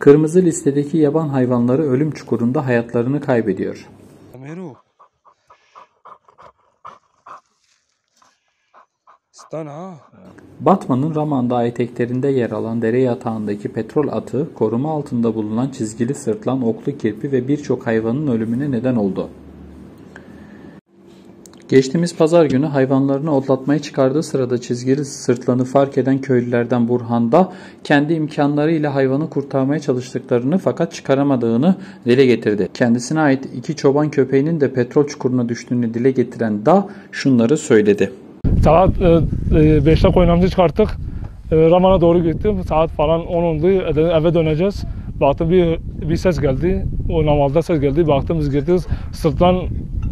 Kırmızı listedeki yaban hayvanları ölüm çukurunda hayatlarını kaybediyor. Meru. Batman'ın Raman eteklerinde yer alan dere yatağındaki petrol atığı koruma altında bulunan çizgili sırtlan, oklu kirpi ve birçok hayvanın ölümüne neden oldu. Geçtiğimiz pazar günü hayvanlarını otlatmaya çıkardığı sırada çizgili sırtlanı fark eden köylülerden Burhan da kendi imkanlarıyla hayvanı kurtarmaya çalıştıklarını fakat çıkaramadığını dile getirdi. Kendisine ait iki çoban köpeğinin de petrol çukuruna düştüğünü dile getiren da şunları söyledi. Saat 5'te koyunamcı çıkarttık. E, Raman'a doğru gittim. Saat falan 10 oldu. Eve eve döneceğiz. Baktım bir, bir ses geldi. O namalda ses geldi. Baktım biz girdik. Sırtlan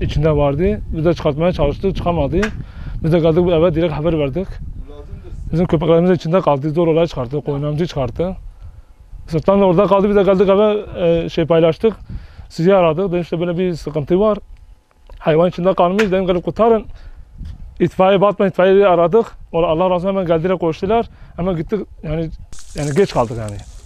içinde vardı. Biz de çıkartmaya çalıştık. Çıkamadı. Biz de geldik bu eve direkt haber verdik. Bizim köpeklerimiz içinde kaldı. Zor olay çıkarttı. Koyunamcı çıkarttı. Sırtlan da orada kaldı. Biz de geldik eve e, şey paylaştık. Sizi aradık. Dedim işte böyle bir sıkıntı var. Hayvan içinde kalmış. Dedim gelip kurtarın. İtfaiye Batman itfaiyeyi aradık. Allah razı olsun hemen geldiler koştular. Hemen gittik yani yani geç kaldık yani.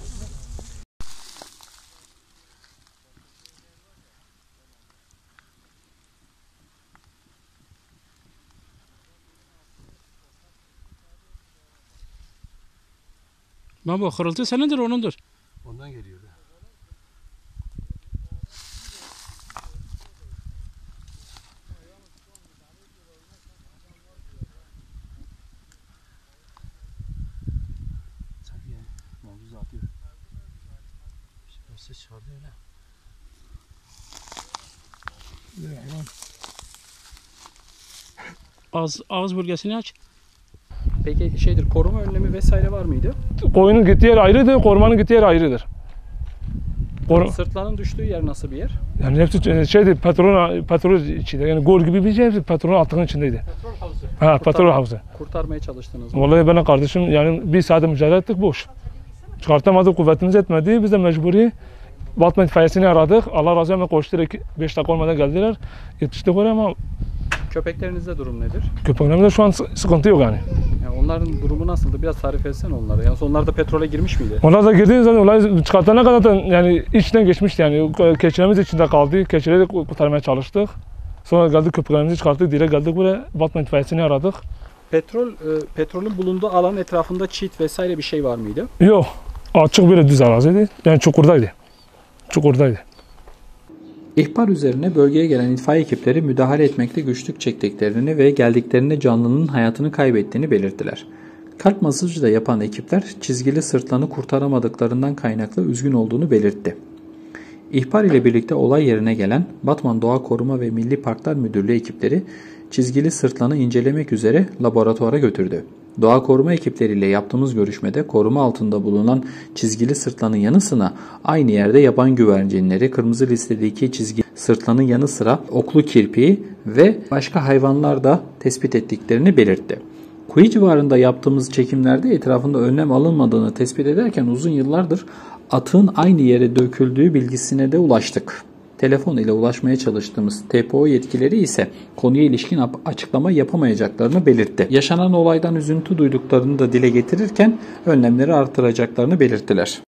Ben bu hırıltı senindir onundur. Ondan geliyor. Ses çıkardı öyle. Ağız, ağız bölgesini aç. Peki şeydir koruma önlemi vesaire var mıydı? Koyunun gittiği yer ayrıdır, korumanın gittiği yer ayrıdır. Koru, Sırtlanın düştüğü yer nasıl bir yer? yani hepsi şeydi petrol petrol içinde yani gol gibi bir şey hepsi petrol altının içindeydi. Petrol havuzu. Ha petrol havuzu. Kurtarmaya çalıştınız mı? Vallahi ben kardeşim yani bir saate mücadele ettik boş. Çıkartamadık kuvvetimiz etmedi. Biz de mecburi Batman itfaiyesini aradık. Allah razı olsun koştular. 5 dakika olmadan geldiler. Yetiştik oraya ama Köpeklerinizde durum nedir? köpeklerimizde şu an sı- sıkıntı yok yani. Yani onların durumu nasıldı? Biraz tarif etsene onları. Yani onlar da petrole girmiş miydi? Onlar da girdiği zaman olay çıkartana kadar da yani içten geçmişti yani. Keçilerimiz içinde kaldı. Keçileri de kurtarmaya çalıştık. Sonra geldik köpeklerimizi çıkarttık. Direkt geldik buraya. Batman itfaiyesini aradık. Petrol, e, petrolün bulunduğu alan etrafında çit vesaire bir şey var mıydı? Yok. Açık böyle düz araziydi. Yani çukurdaydı. Çukurdaydı. İhbar üzerine bölgeye gelen itfaiye ekipleri müdahale etmekte güçlük çektiklerini ve geldiklerinde canlının hayatını kaybettiğini belirttiler. Kalp masajı da yapan ekipler çizgili sırtlanı kurtaramadıklarından kaynaklı üzgün olduğunu belirtti. İhbar ile birlikte olay yerine gelen Batman Doğa Koruma ve Milli Parklar Müdürlüğü ekipleri çizgili sırtlanı incelemek üzere laboratuvara götürdü. Doğa koruma ekipleriyle yaptığımız görüşmede koruma altında bulunan çizgili sırtlanın yanı sıra aynı yerde yaban güvercinleri, kırmızı listedeki çizgi sırtlanın yanı sıra oklu kirpiği ve başka hayvanlar da tespit ettiklerini belirtti. Kuyu civarında yaptığımız çekimlerde etrafında önlem alınmadığını tespit ederken uzun yıllardır atığın aynı yere döküldüğü bilgisine de ulaştık. Telefon ile ulaşmaya çalıştığımız TPO yetkileri ise konuya ilişkin açıklama yapamayacaklarını belirtti. Yaşanan olaydan üzüntü duyduklarını da dile getirirken önlemleri artıracaklarını belirttiler.